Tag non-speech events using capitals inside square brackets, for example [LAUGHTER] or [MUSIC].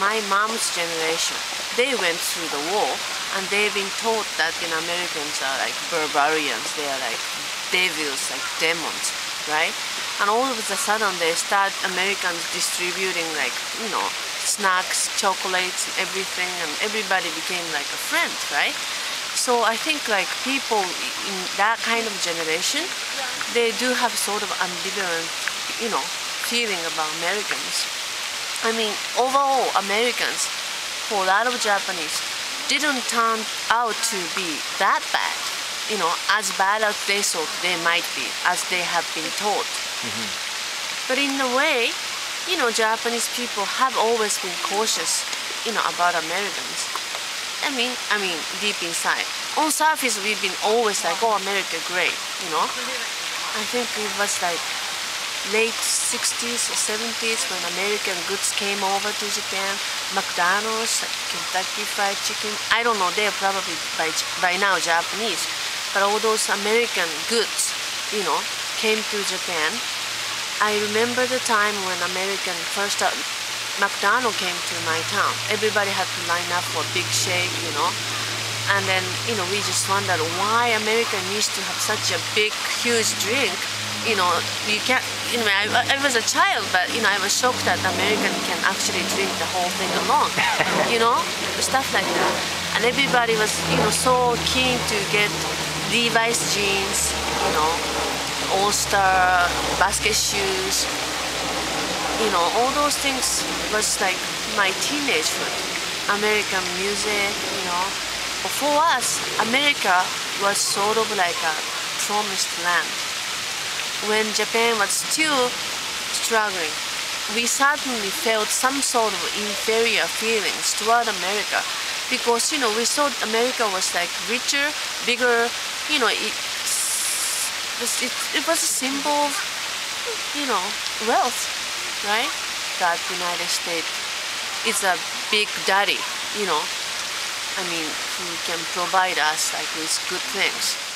my mom's generation, they went through the war and they've been taught that you know Americans are like barbarians, they are like devils, like demons, right? And all of a sudden they start Americans distributing like you know snacks, chocolates, and everything, and everybody became like a friend, right? So I think like people in that kind of generation, they do have sort of ambivalent, you know, feeling about Americans. I mean, overall, Americans, for a lot of Japanese, didn't turn out to be that bad. You know, as bad as they thought they might be, as they have been taught. Mm-hmm. But in a way, you know, Japanese people have always been cautious, you know, about Americans. I mean, I mean, deep inside. On surface, we've been always like, oh, America, great, you know. I think it was like late 60s or 70s when American goods came over to Japan. McDonald's, Kentucky Fried Chicken. I don't know, they're probably by, by now Japanese. But all those American goods, you know, came to Japan. I remember the time when American first uh, McDonald came to my town. Everybody had to line up for a big shake, you know. And then, you know, we just wondered why America needs to have such a big, huge drink. You know, you can't, you know, I, I was a child, but, you know, I was shocked that American can actually drink the whole thing alone. [LAUGHS] you know, stuff like that. And everybody was, you know, so keen to get Levi's jeans, you know, All-Star basket shoes, you know, all those things was like my teenage food. American music, you know. For us, America was sort of like a promised land. When Japan was still struggling, we certainly felt some sort of inferior feelings toward America because, you know, we thought America was like richer, bigger, you know, it, it, it was a symbol of, you know, wealth right? That United States is a big daddy, you know. I mean, he can provide us like with good things.